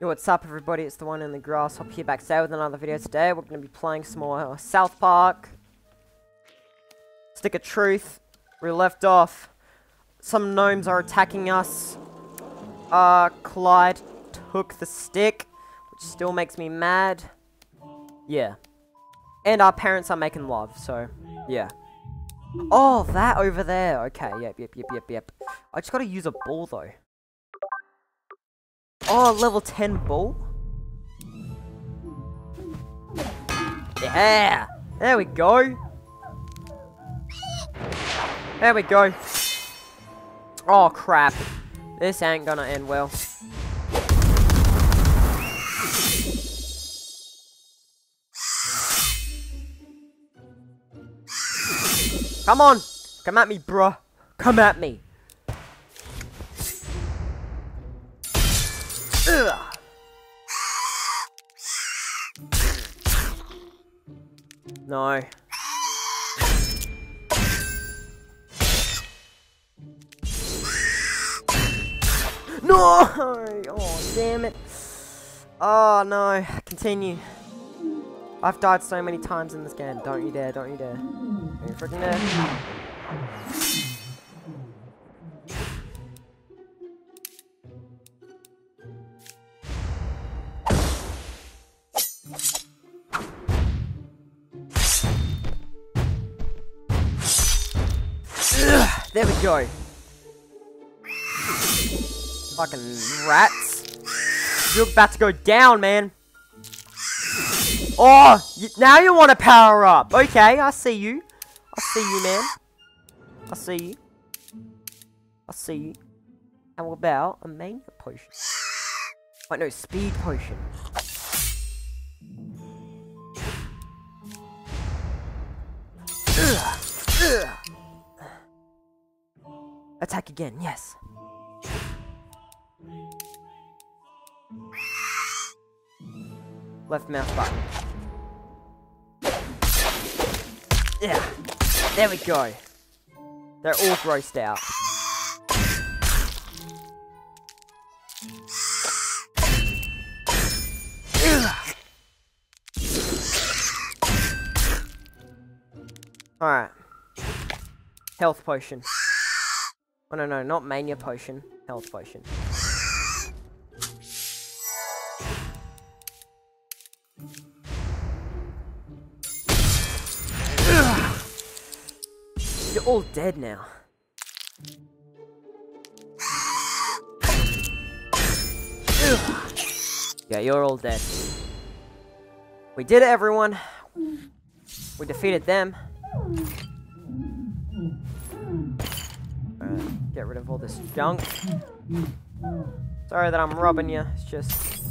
Yo, what's up everybody? It's the one in the grass. Here backstage with another video today. We're going to be playing some more uh, South Park. Stick of Truth. We left off. Some gnomes are attacking us. Uh, Clyde took the stick, which still makes me mad. Yeah. And our parents are making love, so, yeah. Oh, that over there. Okay, yep, yep, yep, yep, yep. I just gotta use a ball, though. Oh, level 10 bull? Yeah! There we go! There we go. Oh, crap. This ain't gonna end well. Come on! Come at me, bruh. Come at me. No. No! Oh, damn it. Oh, no. Continue. I've died so many times in this game. Don't you dare, don't you dare. Don't you freaking dare. There we go. Fucking rats. You're about to go down, man. Oh, now you want to power up. Okay, I see you. I see you, man. I see you. I see you. And what about a mania potion? Wait, no, speed potion. Attack again, yes. Left mouse button. Yeah, there we go. They're all grossed out. Alright. Health potion. Oh no no, not mania potion. Health potion. You're all dead now. Yeah, you're all dead. We did it, everyone. We defeated them. Get rid of all this junk. Sorry that I'm robbing you. It's just...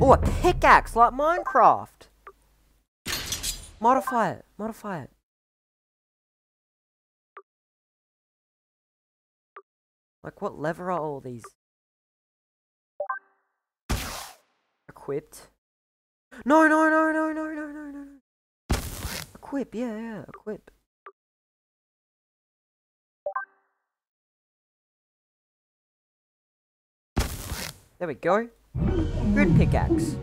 Oh, a pickaxe like Minecraft. Modify it. Modify it. Like, what lever are all these? Equipped? No, no, no, no, no, no, no, no. Equip, yeah, yeah, equip. There we go. Good pickaxe.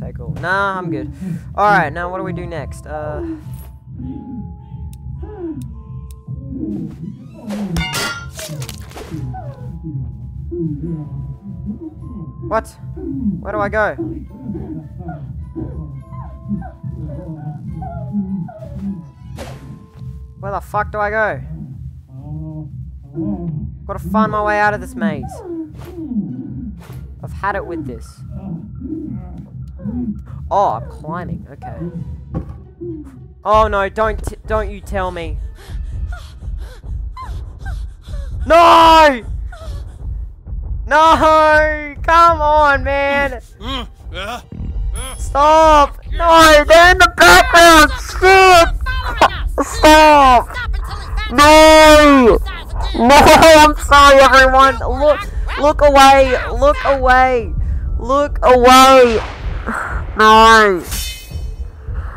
Take all. Nah, I'm good. Alright, now what do we do next? Uh. What? Where do I go? Where the fuck do I go? Gotta find my way out of this maze. I've had it with this. Oh, I'm climbing. Okay. Oh no! Don't don't you tell me. No! No! Come on, man! Mm, Stop! No! They're in the background! Shit! Stop! No! No! I'm sorry, everyone. Look! Look away! Look away! Look away! No!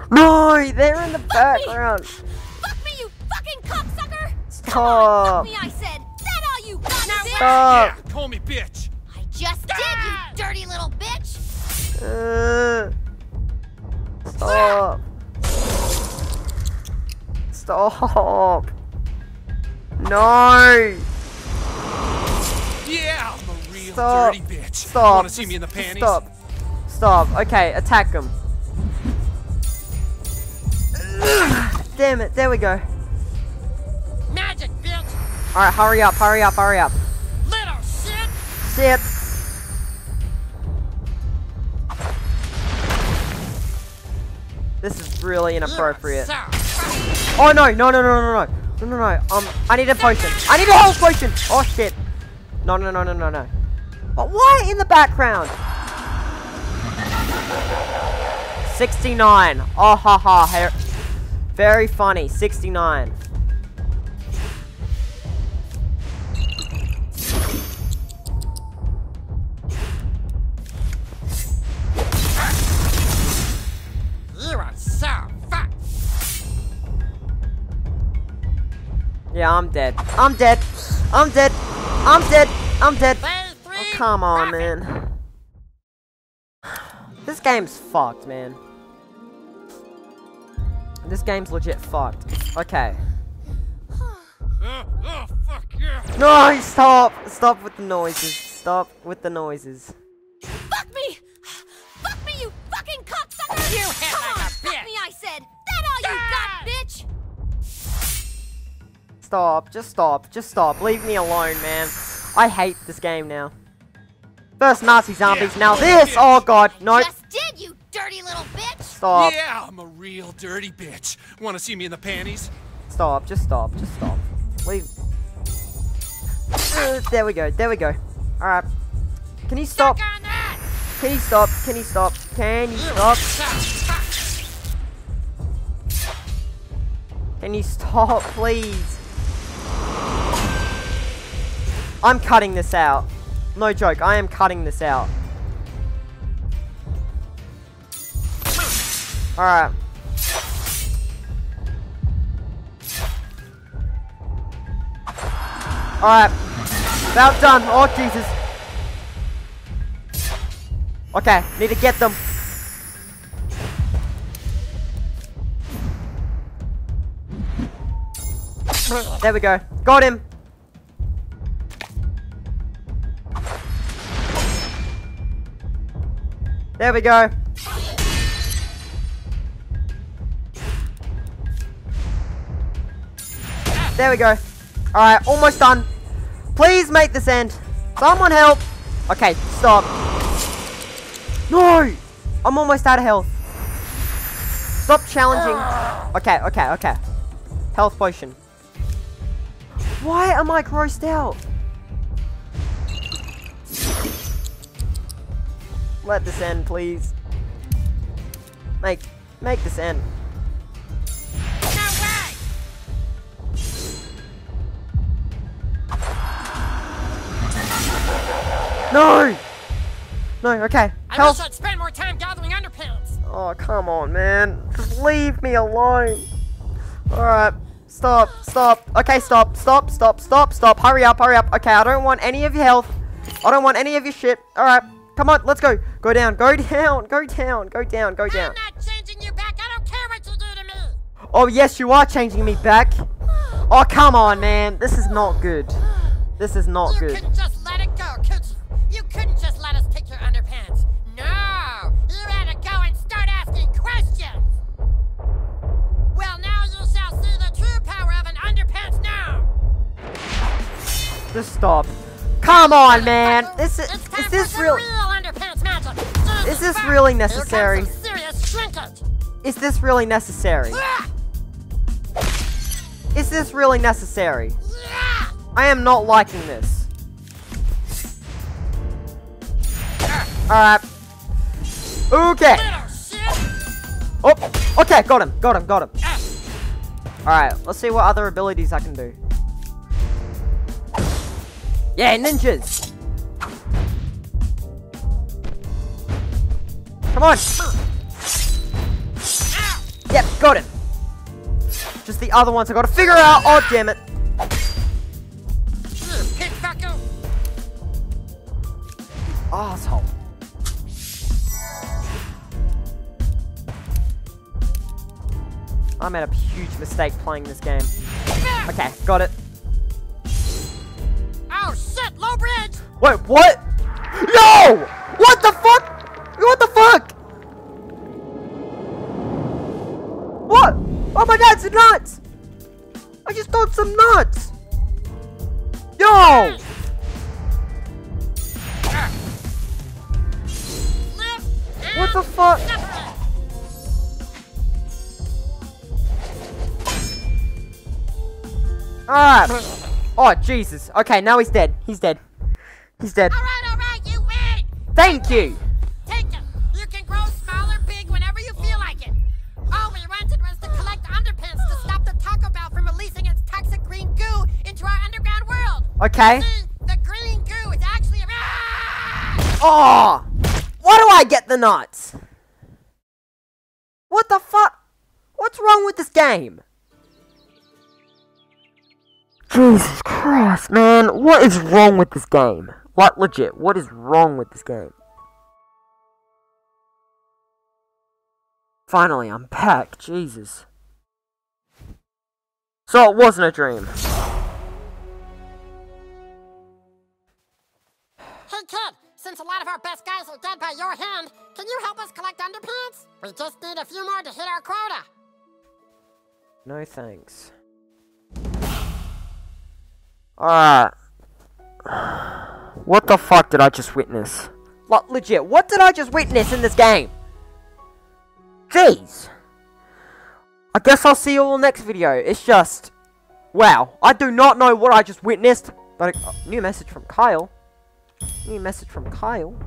No! They're in the background! Fuck me, you fucking cocksucker! Stop. me, I said. That all you got, Now. Stop. Yeah, call me bitch. I just did, you dirty little bitch. Uh, stop. Stop. No. Yeah, I'm a real Stop. dirty bitch. Stop. Wanna see me in the panties? Stop. Stop. Okay, attack him. Damn it. There we go. Magic, bitch! Alright, hurry up, hurry up, hurry up. Little shit! Shit. This is really inappropriate. Oh no, no, no, no, no, no, no, no, no. Um, I need a potion. I need a health potion. Oh shit. No, no, no, no, no, no. But why in the background? 69. Oh ha ha. Very funny. 69. Yeah, I'm dead. I'm dead. I'm dead. I'm dead. I'm dead. Oh, come on, man. This game's fucked, man. This game's legit fucked. Okay. Oh. No, stop! Stop with the noises. Stop with the noises. Stop. Just stop. Just stop. Leave me alone, man. I hate this game now. First Nazi zombies, Yeah. now this! Oh god, no. Just did, you dirty little bitch! Stop. Yeah, I'm a real dirty bitch. Wanna see me in the panties? Stop. Just stop. Just stop. Leave. Uh, there we go. There we go. Alright. Can you stop? Suck on that! Can you stop? Can you stop? Can you You stop? are so fat! Can you stop, please? I'm cutting this out. No joke, I am cutting this out. Alright. Alright. About done. Oh, Jesus. Okay, need to get them. There we go. Got him. There we go. There we go. Alright, almost done. Please make this end. Someone help. Okay, stop. No! I'm almost out of health. Stop challenging. Okay, okay, okay. Health potion. Why am I grossed out? Let this end, please. Make, make this end. No! No! No, okay. I Health. wish I'd spend more time gathering underpants! Oh, come on, man. Just leave me alone. Alright. Stop, stop. Okay, stop, stop, stop, stop, stop. Hurry up, hurry up. Okay, I don't want any of your health. I don't want any of your shit. Alright, come on, let's go. Go down, go down, go down, go down, go down. I'm not changing you back! I don't care what you do to me! Oh, yes, you are changing me back. Oh, come on, man. This is not good. This is not You good. couldn't just let it go, could you? You couldn't just let us pick your underpants. No! You had to go and start asking questions! Well, now you shall see the true power of an underpants now! Just stop. Come on, man. This is is this real? real! Is this really necessary? shrinkage! Is this really necessary? Ah! Is this really necessary? I am not liking this. Alright. Okay. Oh, okay, got him, got him, got him. Alright, let's see what other abilities I can do. Yeah, ninjas! Come on! Yep, got him! Just the other ones I gotta figure out! Oh, damn it! Asshole. I made a huge mistake playing this game. Okay, got it. Wait, what? No! What the fuck? What the fuck? What? Oh my god, some nuts! I just thought some nuts! Yo! What the fuck? Alright. Oh, Jesus. Okay, now he's dead. He's dead. He's dead. Alright, alright, you win! Thank you! Take it! You can grow small or big whenever you feel like it. All we wanted was to collect underpants to stop the Taco Bell from releasing its toxic green goo into our underground world. Okay. See, the green goo is actually a... Ah! Oh! Why do I get the nuts? What the fuck? What's wrong with this game? Jesus Christ, man. What is wrong with this game? Like, legit, what is wrong with this game? Finally, I'm back. Jesus. So it wasn't a dream. Hey kid, since a lot of our best guys are dead by your hand, can you help us collect underpants? We just need a few more to hit our quota. No thanks. Alright. What the fuck did I just witness? Like, legit, what did I just witness in this game? Jeez. I guess I'll see you all next video. It's just... Wow, I do not know what I just witnessed. But a, a new message from Kyle. New message from Kyle.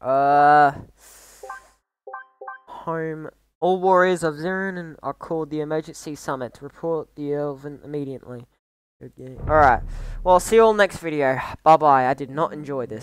Uh... Home. All warriors of Zaron are called the emergency summit report the event immediately. Okay. Alright. Well, see you all next video. Bye bye. I did not enjoy this.